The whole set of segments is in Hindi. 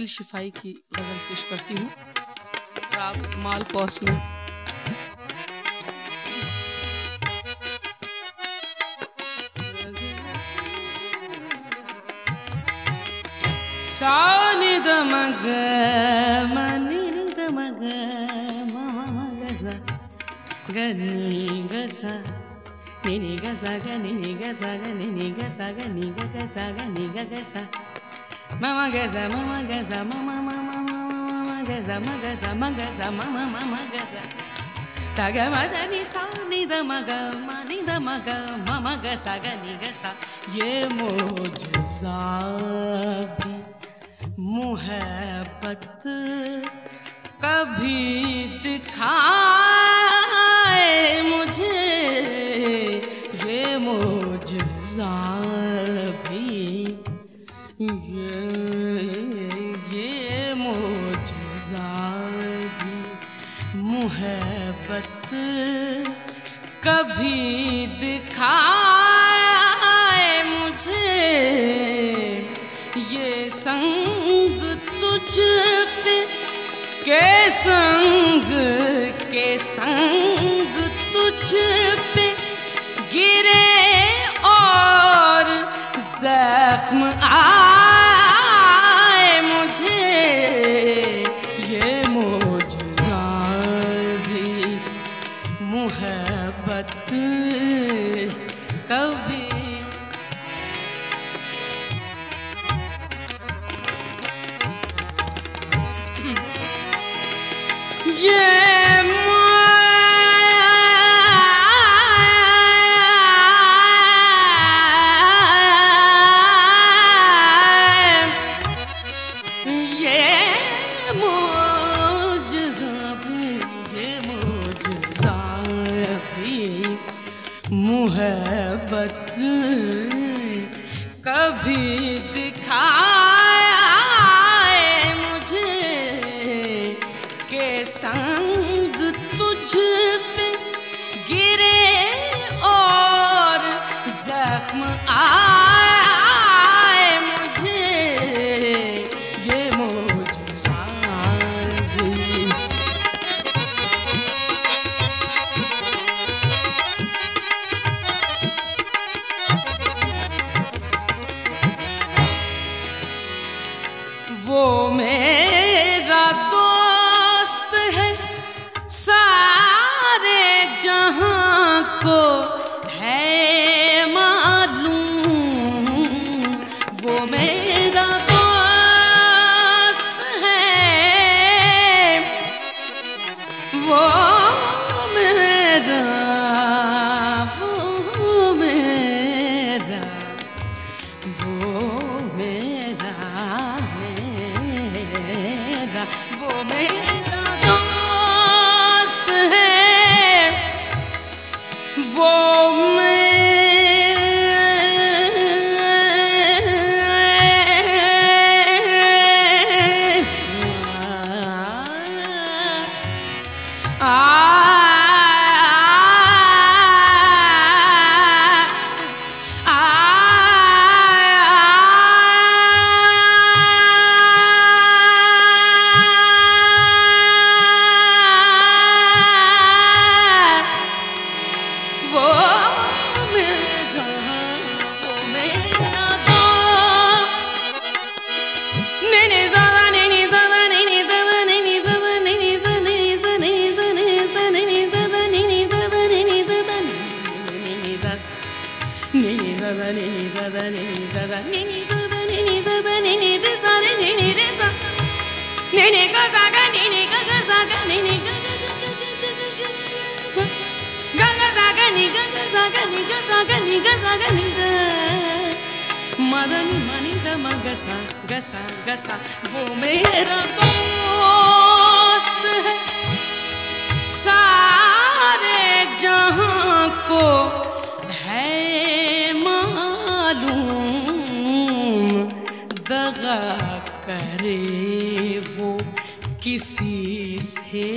कातिल शिफाई की गज़ल पेश करती हूँ। राग माल कौस में। सानि दमग, मनि दमग, मम गसा गनि गसा निनि गसा गनि गसा गनि गसा गनि गसा गनि गसा mama gaza mama gaza mama mama mama gaza mama gaza mama gaza mama mama gaza taga mada ni sa ni da maga ma ni da maga mama gaza ga ni gaza ye mo mujza muhabbat मुहब्बत dikha दिखाए मुझे ये मुझजा ये ये मुझजा भी मुहब्बत कभी दिखाए मुझे। ये संग तुझ पे, के संग के संग तुझ पे गिरे और जख्म आए जख्म आए मुझे ये मुझसा भी वो मेरा दोस्त है सारे जहाँ को मदन मणि दम गसा गसा वो मेरा दोस्त सारे जहाँ को है मालूम, दगा करे वो किसी से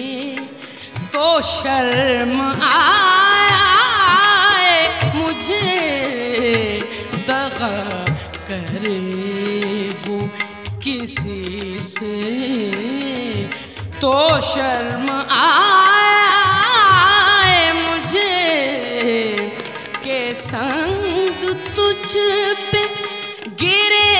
तो शर्म आए किसी से तो शर्म आए मुझे के संग तुझ पे गिरे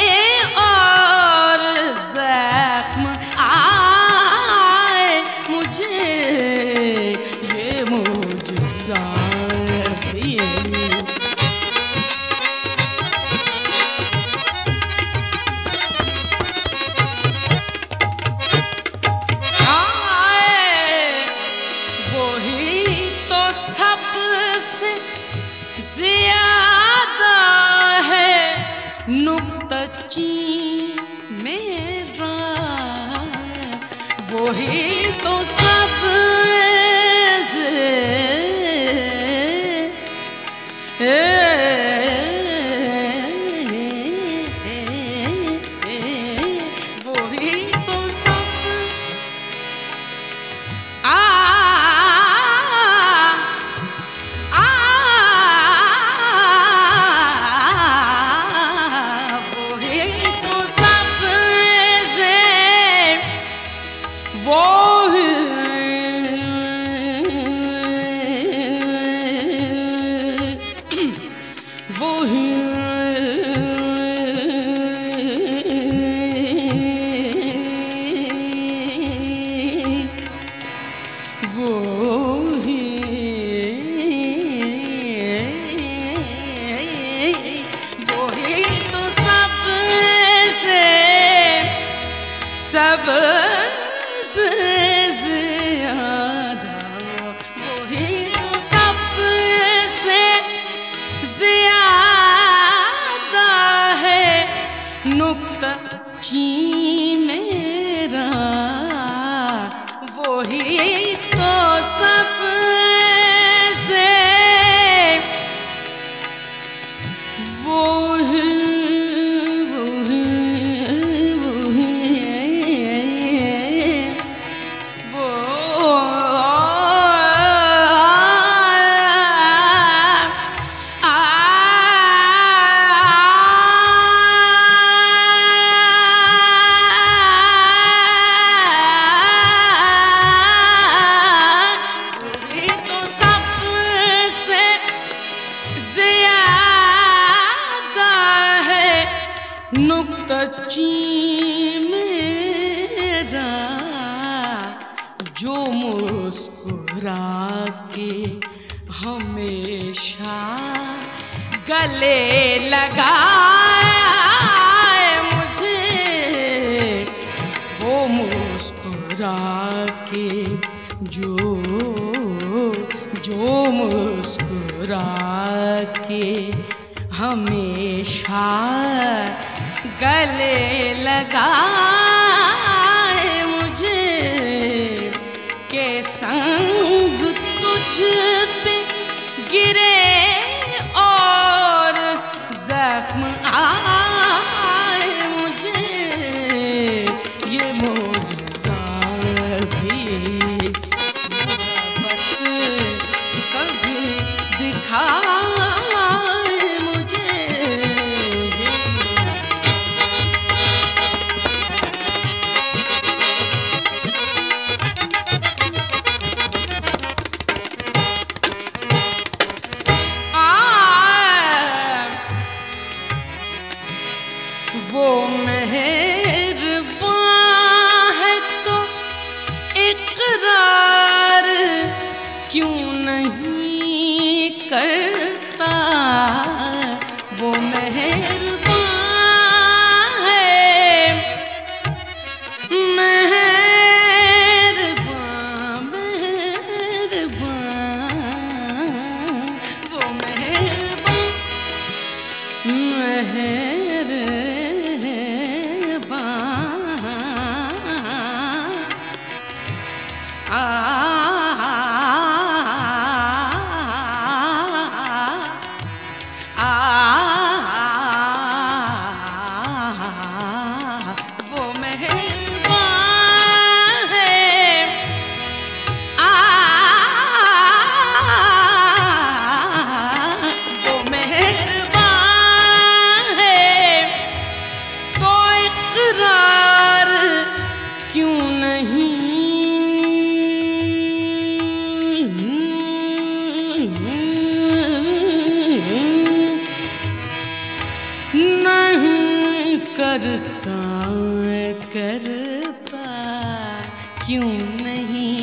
nunca tinha Oh. मुस्कुरा के जो जो मुस्कुरा के हमेशा गले लगाए मुझे, के संग तुझ पे गिरे और जख्म आ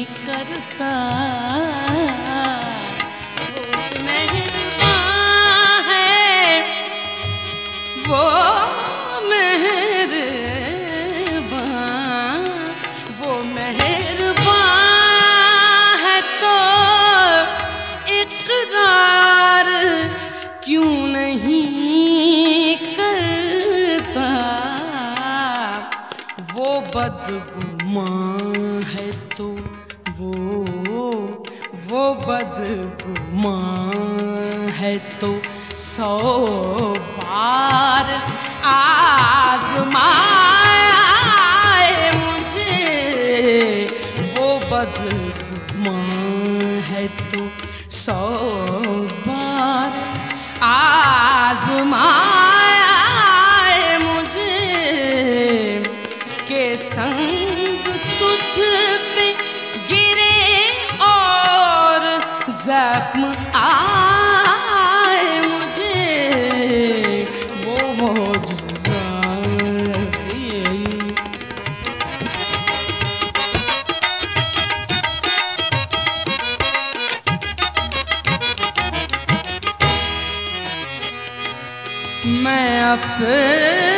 करता। वो मेहरबान वो मेहरबान है तो इकरार क्यों नहीं करता? वो बदगुमान है तो वो बदगुमान है तो सौ बार आजमाए मुझे। वो बदगुमान है तो सौ बार आजमाए मुझे। के संग जख्म आए मुझे वो मौजूदा मैं अपने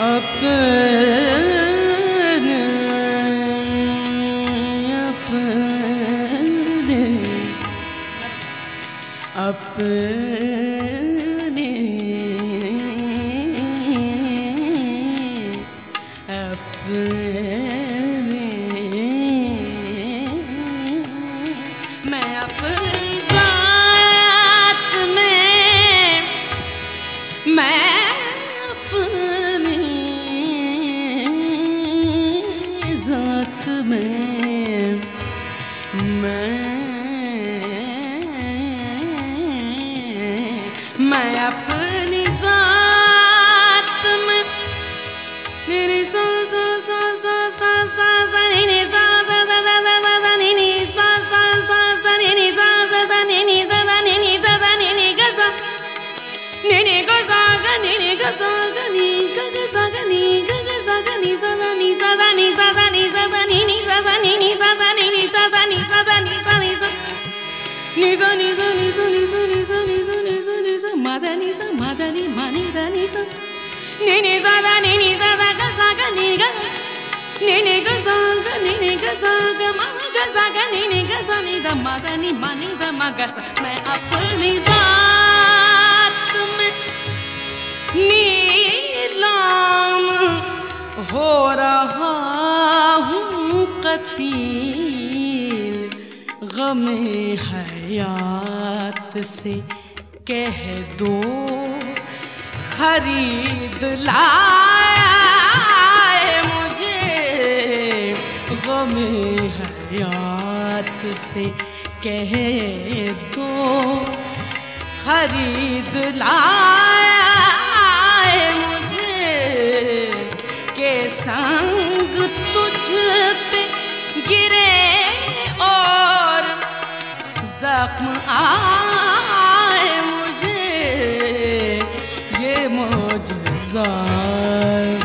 अपने अपने अपने। Da ni ni sa da ga sa ga ni ga ni ni ga sa ga ni ni ga sa ga ma ma ga sa ga ni ni ga sa ni da ma da ni ma ni da ma ga sa मैं अपनी जात में नीलाम हो रहा हूँ कतील गम हयात से कह दो खरीद लाए मुझे। गम हयात से कह दो, खरीद लाए मुझे। के संग तुझ पे गिरे और जख्म आए desire.